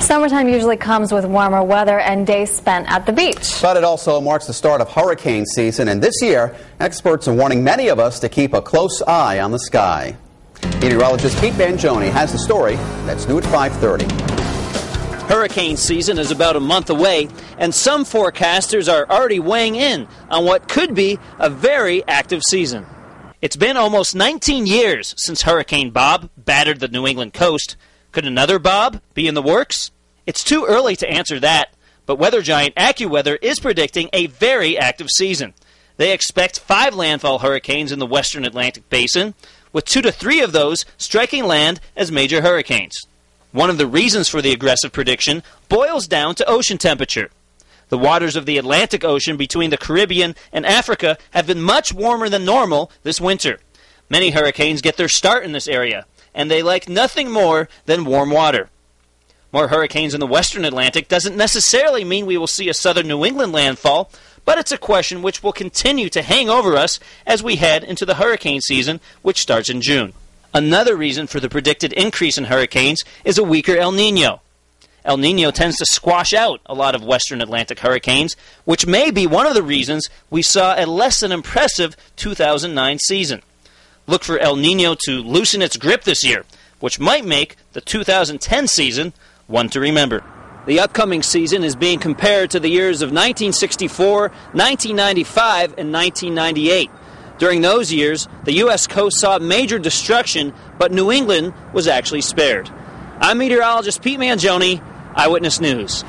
Summertime usually comes with warmer weather and days spent at the beach. But it also marks the start of hurricane season, and this year, experts are warning many of us to keep a close eye on the sky. Meteorologist Pete Mangione has the story. That's new at 530. Hurricane season is about a month away, and some forecasters are already weighing in on what could be a very active season. It's been almost 19 years since Hurricane Bob battered the New England coast. Could another Bob be in the works? It's too early to answer that, but weather giant AccuWeather is predicting a very active season. They expect five landfall hurricanes in the western Atlantic basin, with two to three of those striking land as major hurricanes. One of the reasons for the aggressive prediction boils down to ocean temperature. The waters of the Atlantic Ocean between the Caribbean and Africa have been much warmer than normal this winter. Many hurricanes get their start in this area, and they like nothing more than warm water. More hurricanes in the western Atlantic doesn't necessarily mean we will see a southern New England landfall, but it's a question which will continue to hang over us as we head into the hurricane season, which starts in June. Another reason for the predicted increase in hurricanes is a weaker El Nino. El Nino tends to squash out a lot of western Atlantic hurricanes, which may be one of the reasons we saw a less than impressive 2009 season. Look for El Nino to loosen its grip this year, which might make the 2010 season one to remember. The upcoming season is being compared to the years of 1964, 1995, and 1998. During those years, the U.S. coast saw major destruction, but New England was actually spared. I'm meteorologist Pete Mangione, Eyewitness News.